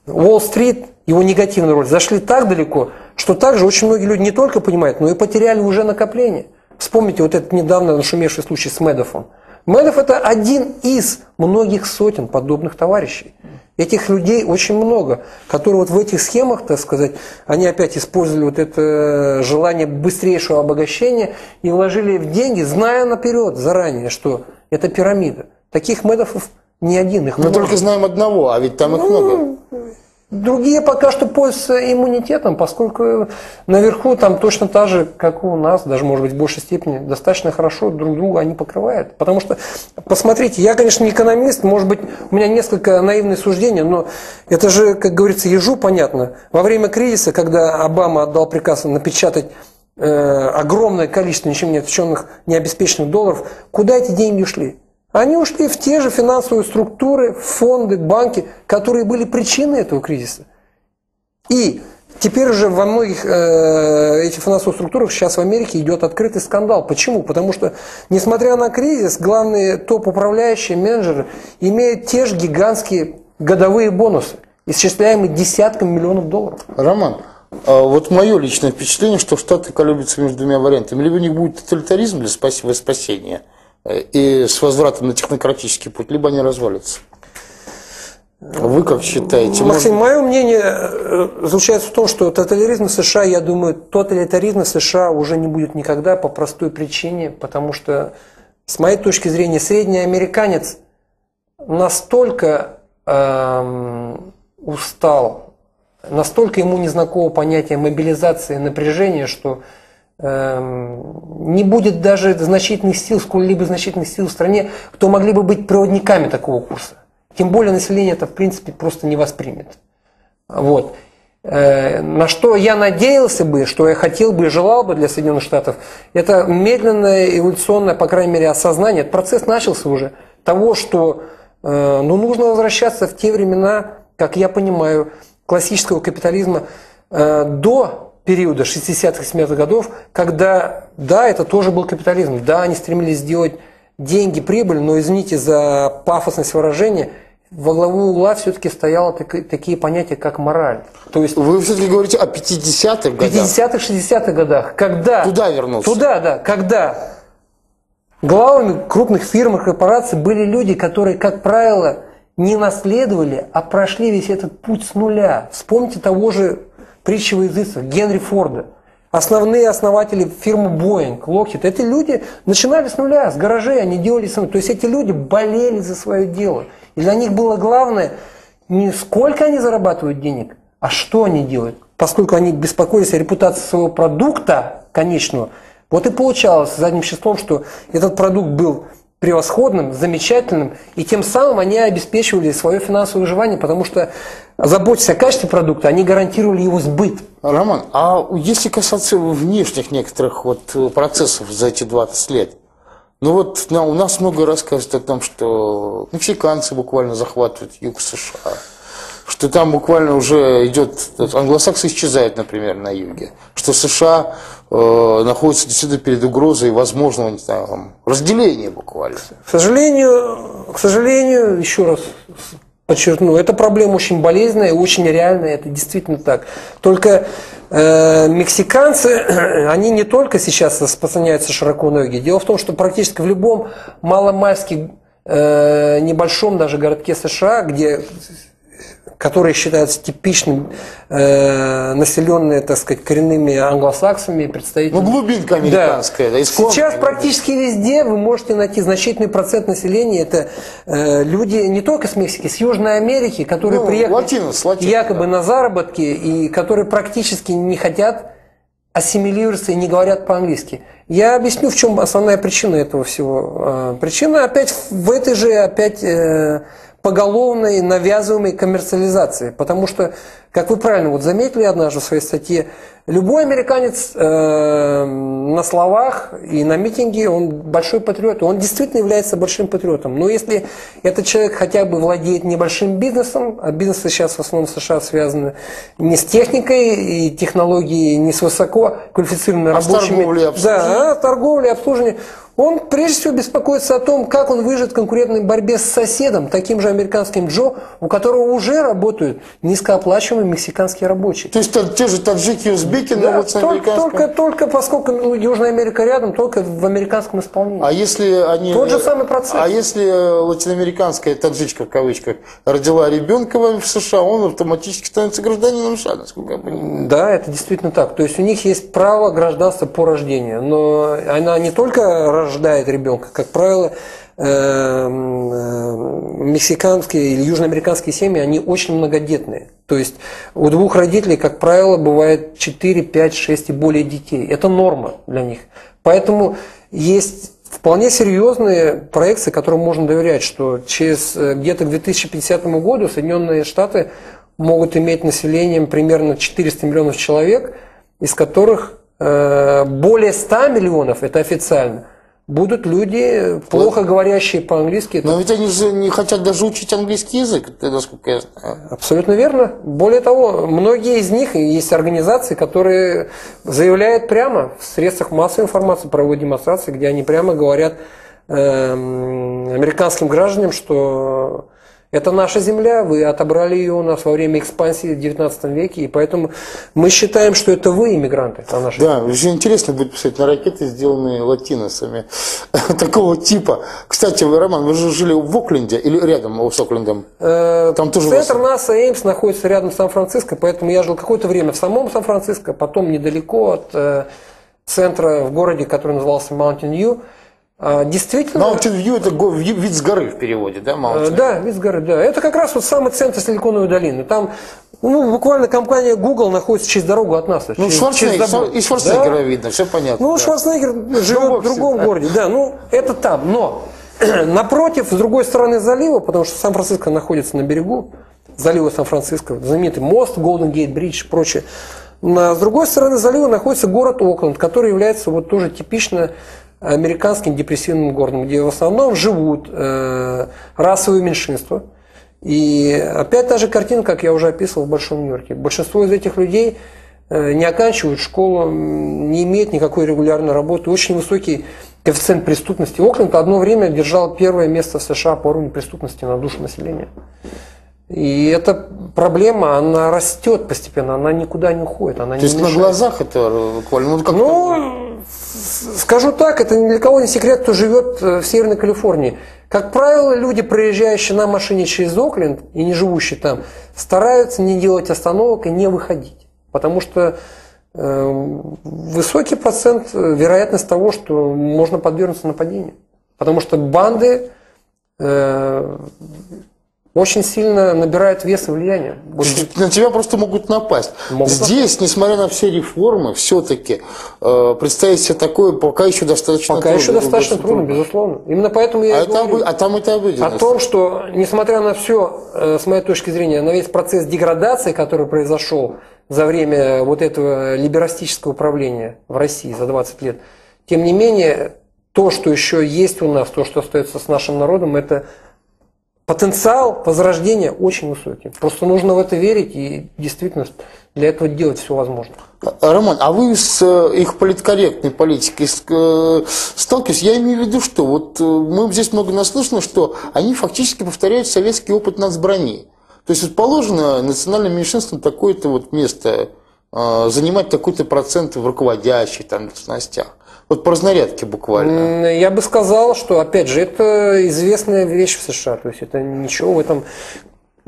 Уолл-стрит, его негативная роль, зашли так далеко, что также очень многие люди не только понимают, но и потеряли уже накопление. Вспомните вот этот недавно нашумевший случай с Медофом. Медов это один из многих сотен подобных товарищей. Этих людей очень много, которые вот в этих схемах, так сказать, они опять использовали вот это желание быстрейшего обогащения и вложили в деньги, зная наперед, заранее, что это пирамида. Таких медов не один, их Мы много. только знаем одного, а ведь там их много. Другие пока что пользуются иммунитетом, поскольку наверху там точно та же, как у нас, даже может быть в большей степени, достаточно хорошо друг друга они покрывают. Потому что, посмотрите, я, конечно, не экономист, может быть, у меня несколько наивные суждения, но это же, как говорится, ежу понятно. Во время кризиса, когда Обама отдал приказ напечатать э, огромное количество ничем не отвеченных, необеспеченных долларов, куда эти деньги ушли? Они ушли в те же финансовые структуры, фонды, банки, которые были причиной этого кризиса. И теперь уже во многих э, этих финансовых структурах сейчас в Америке идет открытый скандал. Почему? Потому что, несмотря на кризис, главные топ-управляющие менеджеры имеют те же гигантские годовые бонусы, исчисляемые десятками миллионов долларов. Роман, а вот мое личное впечатление, что Штаты колеблются между двумя вариантами. Либо у них будет тоталитаризм для спасения э, и с возвратом на технократический путь, либо они развалятся. Вы как считаете? Максим, Может- мое мнение э, заключается в том, что тоталитаризм США, я думаю, тоталитаризм в США уже не будет никогда по простой причине, потому что, с моей точки зрения, средний американец настолько эм, устал, настолько ему незнакомо понятие мобилизации напряжения, что не будет даже значительных сил, сколь-либо значительных сил в стране, кто могли бы быть проводниками такого курса. Тем более население это в принципе просто не воспримет. Вот. Э, На что я надеялся бы, что я хотел бы и желал бы для Соединенных Штатов, это медленное эволюционное, по крайней мере, осознание. Процесс начался уже того, что э, ну, нужно возвращаться в те времена, как я понимаю, классического капитализма э, до периода 60-х, 70-х годов, когда, да, это тоже был капитализм, да, они стремились сделать деньги, прибыль, но, извините за пафосность выражения, во главу угла все-таки стояло таки- такие понятия, как мораль. То есть Вы все-таки говорите о 50-х в годах. 50-х, 60-х годах, когда... Туда вернулся. Туда, да, когда главами крупных фирм и корпораций были люди, которые, как правило, не наследовали, а прошли весь этот путь с нуля. Вспомните того же во языцах Генри Форда. Основные основатели фирмы Boeing, Lockheed, эти люди начинали с нуля, с гаражей, они делали сами. То есть эти люди болели за свое дело. И для них было главное не сколько они зарабатывают денег, а что они делают. Поскольку они беспокоились о репутации своего продукта конечного, вот и получалось задним числом, что этот продукт был превосходным, замечательным, и тем самым они обеспечивали свое финансовое выживание, потому что, заботясь о качестве продукта, они гарантировали его сбыт. Роман, а если касаться внешних некоторых вот процессов за эти 20 лет, ну вот на, у нас много рассказывают о том, что мексиканцы буквально захватывают юг США, что там буквально уже идет, англосаксы исчезают, например, на юге, что США э, находится действительно перед угрозой возможного там, разделения буквально. К сожалению, к сожалению, еще раз подчеркну, эта проблема очень болезненная, очень реальная, это действительно так. Только э, мексиканцы, они не только сейчас распространяются широко ноги. Дело в том, что практически в любом маломальски э, небольшом даже городке США, где которые считаются типичным э, населенные, так сказать, коренными англосаксами, представителями. Ну, глубинка американская. Да. Да, Сейчас практически везде вы можете найти значительный процент населения. Это э, люди не только с Мексики, с Южной Америки, которые ну, приехали латинос, латинос, якобы да. на заработки и которые практически не хотят ассимилируются и не говорят по-английски. Я объясню, в чем основная причина этого всего. Э, причина опять в этой же опять э, поголовной навязываемой коммерциализации. Потому что, как вы правильно вот заметили однажды в своей статье, любой американец э, на словах и на митинге, он большой патриот, он действительно является большим патриотом. Но если этот человек хотя бы владеет небольшим бизнесом, а бизнесы сейчас в основном в США связаны не с техникой и технологией, не с высоко квалифицированными а рабочими. Торговлей, да, а торговля, обслуживание. Он прежде всего беспокоится о том, как он выживет в конкурентной борьбе с соседом, таким же американским Джо, у которого уже работают низкооплачиваемые мексиканские рабочие. То есть те же таджики и узбеки, да, но вот с только, американским... только, только поскольку ну, Южная Америка рядом, только в американском исполнении. А если они... Тот же самый процесс. А если латиноамериканская таджичка, в кавычках, родила ребенка в США, он автоматически становится гражданином США, насколько я понимаю. Да, это действительно так. То есть у них есть право гражданства по рождению. Но она не только рождает ребенка, как правило, мексиканские или южноамериканские семьи, они очень многодетные. То есть у двух родителей, как правило, бывает 4, 5, 6 и более детей. Это норма для них. Поэтому есть вполне серьезные проекции, которым можно доверять, что через где-то к 2050 году Соединенные Штаты могут иметь населением примерно 400 миллионов человек, из которых более 100 миллионов, это официально, будут люди, плохо говорящие по-английски. Но ведь они же не хотят даже учить английский язык, насколько я знаю. Абсолютно верно. Более того, многие из них, есть организации, которые заявляют прямо в средствах массовой информации, проводят демонстрации, где они прямо говорят э, американским гражданам, что это наша земля, вы отобрали ее у нас во время экспансии в 19 веке, и поэтому мы считаем, что это вы иммигранты на нашей Да, очень интересно будет посмотреть на ракеты, сделанные латиносами такого типа. Кстати, Роман, вы же жили в Окленде или рядом с Оклендом? Там тоже Центр НАСА Эймс находится рядом с Сан-Франциско, поэтому я жил какое-то время в самом Сан-Франциско, потом недалеко от центра в городе, который назывался Mountain View. Действительно. Mountain View это вид с горы в переводе, да? Mountain да, вид с горы, да. Это как раз вот самый центр Силиконовой долины. Там ну, буквально компания Google находится через дорогу от нас. Ну, через, Шварценеггер, через и Шварценеггера да? видно, все понятно. Ну, да. Шварценеггер живет в другом да. городе, да, ну, это там. Но напротив, с другой стороны залива, потому что Сан-Франциско находится на берегу залива Сан-Франциско, знаменитый мост, Golden Gate Bridge и прочее. На, с другой стороны залива находится город Окленд, который является вот тоже типично американским депрессивным городом, где в основном живут э, расовые меньшинства. И опять та же картина, как я уже описывал в Большом Нью-Йорке. Большинство из этих людей э, не оканчивают школу, не имеют никакой регулярной работы, очень высокий коэффициент преступности. Окленд одно время держал первое место в США по уровню преступности на душу населения. И эта проблема, она растет постепенно, она никуда не уходит. Она То не есть мешает. на глазах это буквально? Ну, как ну, скажу так, это ни для кого не секрет, кто живет в Северной Калифорнии. Как правило, люди, проезжающие на машине через Окленд и не живущие там, стараются не делать остановок и не выходить. Потому что э, высокий процент вероятность того, что можно подвергнуться нападению. Потому что банды э, очень сильно набирает вес и влияние. Очень... На тебя просто могут напасть. Могут Здесь, несмотря на все реформы, все-таки э, представить себе такое пока еще достаточно Пока трудно. еще достаточно трудно, безусловно. Именно поэтому я А, и это, говорю обы- а там это о обыденность. том, что, несмотря на все, с моей точки зрения, на весь процесс деградации, который произошел за время вот этого либерастического правления в России за 20 лет, тем не менее, то, что еще есть у нас, то, что остается с нашим народом, это потенциал возрождения очень высокий. Просто нужно в это верить и действительно для этого делать все возможное. Роман, а вы с э, их политкорректной политикой э, сталкиваетесь? Я имею в виду, что вот э, мы здесь много наслышаны, что они фактически повторяют советский опыт нацброни. То есть вот положено национальным меньшинствам такое-то вот место, занимать такой-то процент в руководящих там должностях. Вот по разнарядке буквально. Я бы сказал, что, опять же, это известная вещь в США. То есть это ничего в этом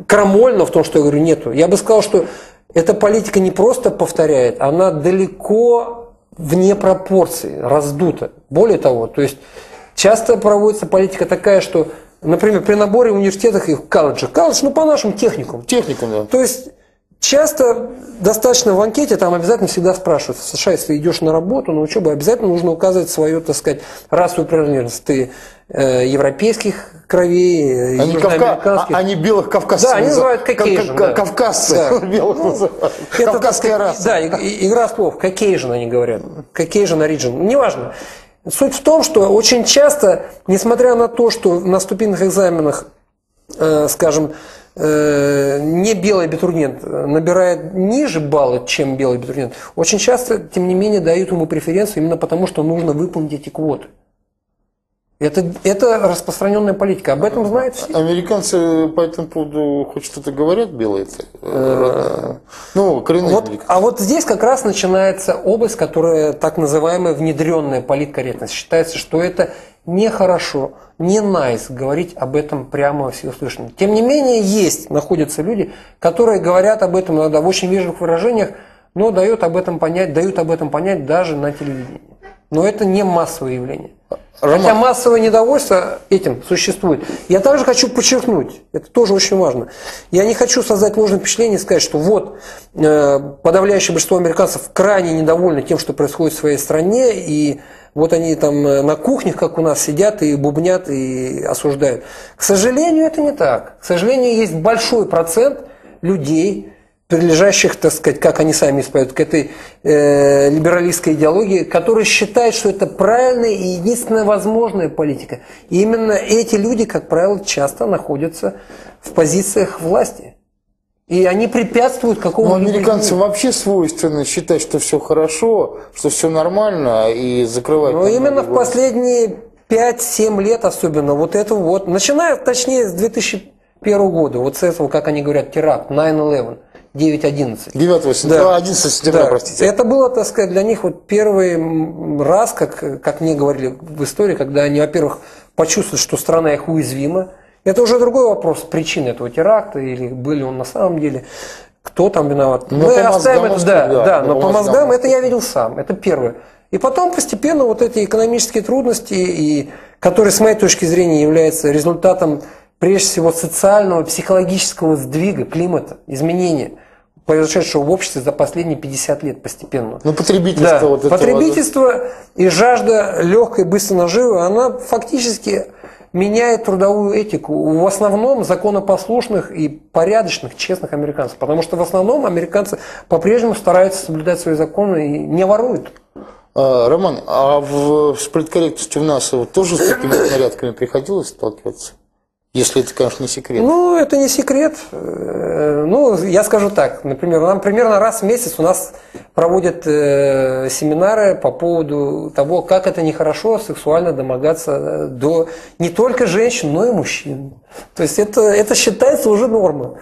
крамольного в том, что я говорю, нету. Я бы сказал, что эта политика не просто повторяет, она далеко вне пропорций, раздута. Более того, то есть часто проводится политика такая, что, например, при наборе в университетах и в колледжах, колледж, ну, по-нашему, техникум, Техникум, да. то есть часто достаточно в анкете там обязательно всегда спрашивают, в США, если идешь на работу, на учебу, обязательно нужно указывать свою, так сказать, расовую принадлежность. Ты э, европейских кровей, Они, кавка... а- они белых кавказцев Да, они называют кав- да. Кавказцы Да. белых называют. Это, Кавказская сказать, раса. Да, и- игра слов. Caucasian они говорят. Caucasian origin. Неважно. Суть в том, что очень часто, несмотря на то, что на вступительных экзаменах, э, скажем, э, не белый абитуриент набирает ниже баллы, чем белый абитуриент, очень часто, тем не менее, дают ему преференцию именно потому, что нужно выполнить эти квоты. Это, это распространенная политика. Об этом знают все. Американцы по этому поводу хоть что-то говорят, белые? Ну, коренные Вот, а вот здесь как раз начинается область, которая так называемая внедренная политкорректность. Считается, что это нехорошо, не найс говорить об этом прямо всеуслышно. Тем не менее, есть, находятся люди, которые говорят об этом иногда в очень вежливых выражениях, но дают об этом понять, дают об этом понять даже на телевидении. Но это не массовое явление. Роман. Хотя массовое недовольство этим существует. Я также хочу подчеркнуть, это тоже очень важно. Я не хочу создать ложное впечатление и сказать, что вот э, подавляющее большинство американцев крайне недовольны тем, что происходит в своей стране, и вот они там э, на кухнях, как у нас, сидят и бубнят и осуждают. К сожалению, это не так. К сожалению, есть большой процент людей, прилежащих, так сказать, как они сами исповедуют, к этой э, либералистской идеологии, которые считают, что это правильная и единственная возможная политика. И именно эти люди, как правило, часто находятся в позициях власти. И они препятствуют Ну, какому-либо... американцам вообще свойственно считать, что все хорошо, что все нормально, и закрывать... Но нормально именно в последние 5-7 лет особенно вот это вот, начиная, точнее, с 2001 года, вот с этого, как они говорят, теракт 9-11, 9-11. 9 сентября, Да. 11 сентября, Да. простите. Это было, так сказать, для них вот первый раз, как, как мне говорили в истории, когда они, во-первых, почувствовали, что страна их уязвима. Это уже другой вопрос, причины этого теракта, или были он на самом деле, кто там виноват. Ну, Мы по оставим мозгам это, да, да, да, ну, но по по мозгам мозгам это я видел сам, это первое. И потом постепенно вот эти экономические трудности, и, которые, с моей точки зрения, являются результатом, прежде всего, социального, психологического сдвига, климата, изменения, произошедшего в обществе за последние 50 лет постепенно. Ну, потребительство Да, вот этого... потребительство и жажда легкой, быстрой наживы, она фактически меняет трудовую этику в основном законопослушных и порядочных, честных американцев. Потому что в основном американцы по-прежнему стараются соблюдать свои законы и не воруют. А, Роман, а в, с у нас вот тоже с такими нарядками приходилось сталкиваться? Если это, конечно, не секрет. Ну, это не секрет. Э, Ну, я скажу так. Например, нам примерно раз в месяц у нас проводят э, семинары по поводу того, как это нехорошо сексуально домогаться э, до не только женщин, но и мужчин. То есть это, это считается уже нормой.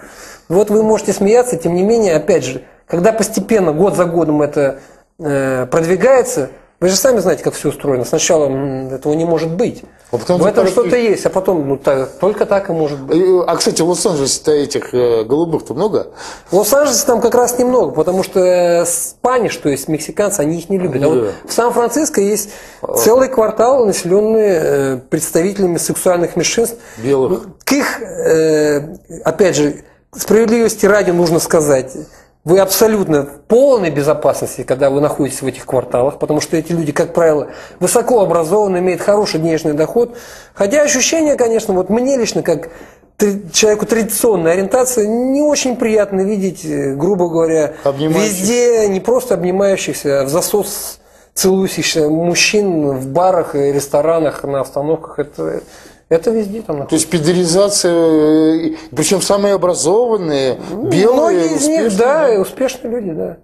Вот вы можете смеяться, тем не менее, опять же, когда постепенно, год за годом это э, продвигается, Вы же сами знаете, как все устроено. Сначала этого не может быть. А потом в этом что-то есть, а потом ну, так, только так и может быть. А, кстати, в Лос-Анджелесе-то этих э, голубых-то много? В Лос-Анджелесе там как раз немного, потому что э, спаниш, то есть мексиканцы, они их не любят. А да. вот в Сан-Франциско есть целый квартал, населенный э, представителями сексуальных меньшинств. Белых. К их, э, опять же, справедливости ради нужно сказать, вы абсолютно в полной безопасности, когда вы находитесь в этих кварталах, потому что эти люди, как правило, высоко образованы, имеют хороший денежный доход. Хотя ощущение, конечно, вот мне лично, как человеку традиционной ориентации, не очень приятно видеть, э, грубо говоря, везде не просто обнимающихся, а в засос целующихся мужчин в барах и ресторанах, на остановках. Это, это везде там находится. То есть педеризация, э, причем самые образованные, ну, белые, Многие из них, да, и успешные люди, да.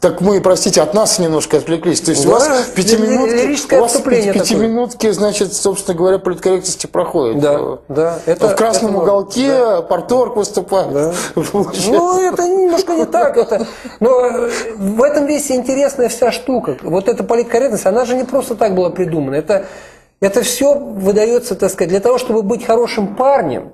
Так мы, простите, от нас немножко отвлеклись. То есть да, у вас пятиминутки, у вас пятиминутки, значит, собственно говоря, политкорректности проходит. Да, да. Это, в красном это уголке да. порторг выступает. Да. Ну, это немножко не так. Это, но э, в этом весь интересная вся штука. Вот эта политкорректность, она же не просто так была придумана. Это это все выдается, так сказать, для того, чтобы быть хорошим парнем,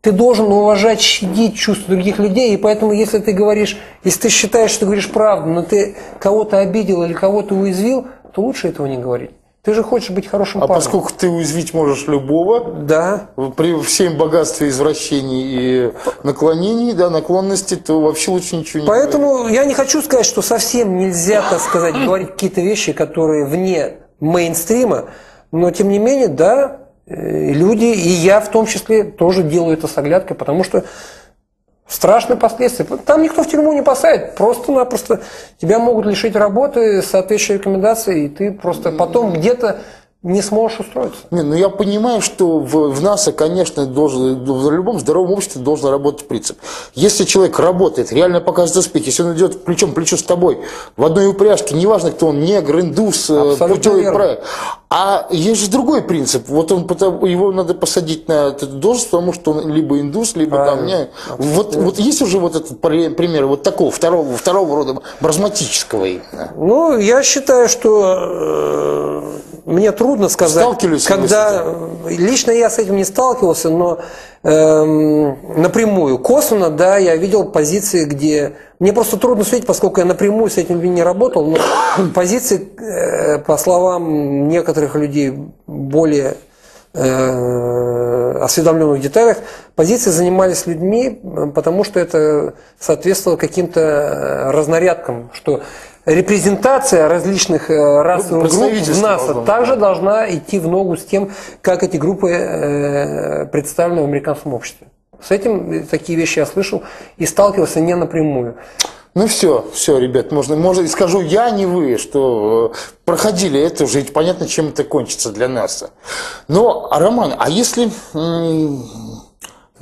ты должен уважать, щадить чувства других людей, и поэтому, если ты говоришь, если ты считаешь, что ты говоришь правду, но ты кого-то обидел или кого-то уязвил, то лучше этого не говорить. Ты же хочешь быть хорошим а парнем. А поскольку ты уязвить можешь любого, да. при всем богатстве извращений и наклонений, да, наклонности, то вообще лучше ничего не Поэтому говорить. я не хочу сказать, что совсем нельзя, так сказать, говорить какие-то вещи, которые вне мейнстрима, но, тем не менее, да, э, люди, и я в том числе, тоже делаю это с оглядкой, потому что страшные последствия. Там никто в тюрьму не посадит, просто-напросто тебя могут лишить работы, соответствующей рекомендации, и ты просто потом где-то не сможешь устроиться. Не, ну я понимаю, что в, в НАСА, конечно, должен, в любом здоровом обществе должен работать принцип. Если человек работает, реально показывает успех, если он идет плечом к плечу с тобой в одной упряжке, неважно, кто он, негр, индус, э, путевый проект. А есть же другой принцип. Вот он, его надо посадить на эту должность, потому что он либо индус, либо Правильно. там не. Вот, вот есть уже вот этот пример вот такого второго, второго рода маразматического именно. Ну, я считаю, что э, мне трудно сказать, Сталкивались когда лично я с этим не сталкивался, но эм, напрямую, косвенно, да, я видел позиции, где мне просто трудно судить, поскольку я напрямую с этим не работал, но позиции, э, по словам некоторых людей, более э, осведомленных в деталях, позиции занимались людьми, потому что это соответствовало каким-то э, разнарядкам, что репрезентация различных э, расовых ну, групп в НАСА также должна идти в ногу с тем, как эти группы э, представлены в американском обществе. С этим такие вещи я слышал и сталкивался не напрямую. Ну все, все, ребят, можно, можно, скажу я, не вы, что э, проходили это уже, понятно, чем это кончится для НАСА. Но, а Роман, а если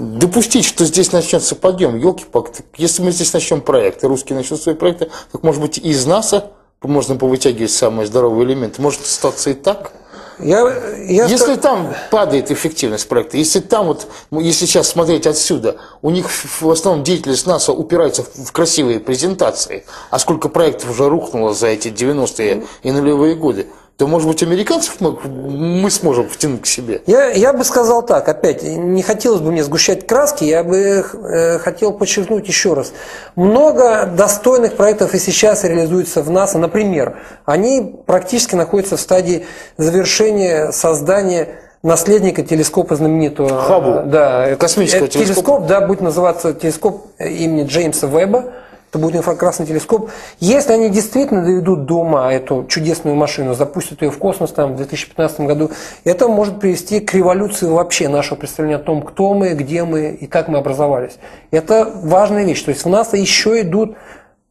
допустить, что здесь начнется подъем, елки-палки, если мы здесь начнем проекты, русские начнут свои проекты, так может быть из НАСА можно повытягивать самые здоровые элементы. Может статься и так? Я, я если ст... там падает эффективность проекта, если там вот, если сейчас смотреть отсюда, у них в основном деятельность НАСА упирается в красивые презентации, а сколько проектов уже рухнуло за эти 90-е и нулевые годы, то, может быть, американцев мы, мы сможем втянуть к себе? Я, я бы сказал так, опять, не хотелось бы мне сгущать краски, я бы э, хотел подчеркнуть еще раз. Много достойных проектов и сейчас реализуются в НАСА. Например, они практически находятся в стадии завершения создания наследника телескопа знаменитого. Хаббл. Да, космического это, телескопа. Телескоп, да, будет называться телескоп имени Джеймса Веба это будет инфракрасный телескоп. Если они действительно доведут до ума эту чудесную машину, запустят ее в космос там, в 2015 году, это может привести к революции вообще нашего представления о том, кто мы, где мы и как мы образовались. Это важная вещь. То есть в НАСА еще идут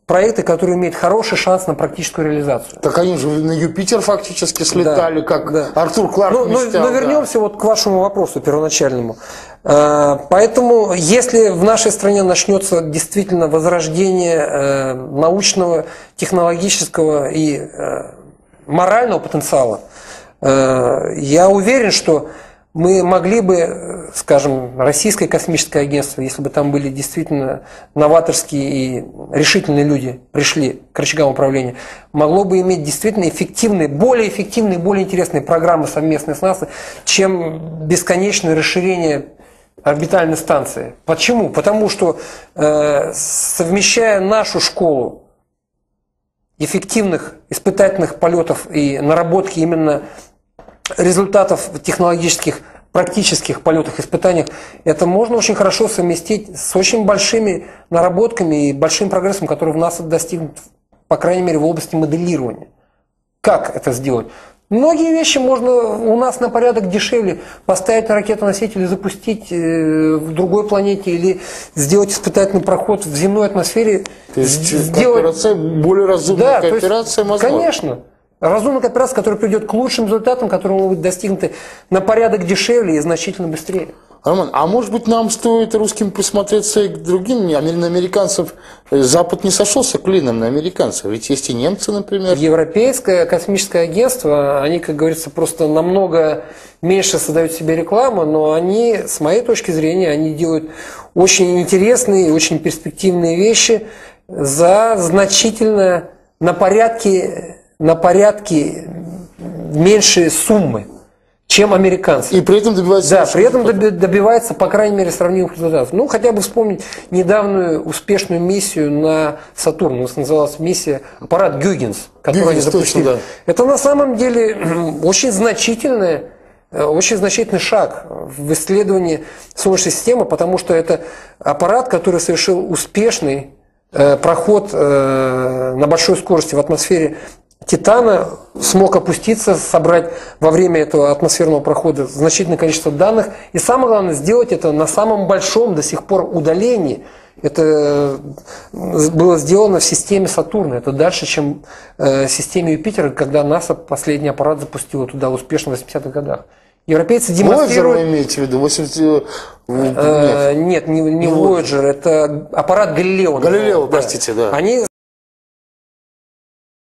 проекты, которые имеют хороший шанс на практическую реализацию. Так они же на Юпитер фактически слетали, да, как да. Артур Кларк мечтал. Но, но вернемся да. вот к вашему вопросу первоначальному. Э, поэтому, если в нашей стране начнется действительно возрождение э, научного, технологического и э, морального потенциала, я уверен, что мы могли бы, скажем, российское космическое агентство, если бы там были действительно новаторские и решительные люди, пришли к рычагам управления, могло бы иметь действительно эффективные, более эффективные, более интересные программы совместные с НАСА, чем бесконечное расширение орбитальной станции. Почему? Потому что э, совмещая нашу школу эффективных испытательных полетов и наработки именно результатов технологических практических полетах, испытаниях, это можно очень хорошо совместить с очень большими наработками и большим прогрессом, который в нас достигнут, по крайней мере, в области моделирования. Как это сделать? Многие вещи можно у нас на порядок дешевле поставить на ракетоноситель и запустить э, в другой планете или сделать испытательный проход в земной атмосфере. То есть сделать... более разумная да, кооперация есть, Конечно. Разумная кооперация, которая придет к лучшим результатам, которые могут быть достигнуты на порядок дешевле и значительно быстрее. Роман, а может быть нам стоит русским присмотреться и к другим? На американцев Запад не сошелся клином на американцев, ведь есть и немцы, например. Европейское космическое агентство, они, как говорится, просто намного меньше создают себе рекламу, но они, с моей точки зрения, они делают очень интересные, очень перспективные вещи за значительно на порядке, на порядке меньшие суммы чем американцы. И при этом добивается... Да, при этом добивается, по крайней мере, сравнимых результатов. Ну, хотя бы вспомнить недавнюю успешную миссию на Сатурн. У нас называлась миссия аппарат Гюгенс, который они запустили. Точно, да. Это на самом деле очень значительная э, очень значительный шаг в исследовании Солнечной системы, потому что это аппарат, который совершил успешный э, проход э, на большой скорости в атмосфере Титана смог опуститься, собрать во время этого атмосферного прохода значительное количество данных. И самое главное, сделать это на самом большом до сих пор удалении. Это было сделано в системе Сатурна. Это дальше, чем э, в системе Юпитера, когда НАСА последний аппарат запустила туда успешно в 80-х годах. Европейцы демонстрируют... Voyager вы имеете в виду? 80... Э, нет, не, не Voyager, это аппарат Галилео. Галилео, простите, да. Они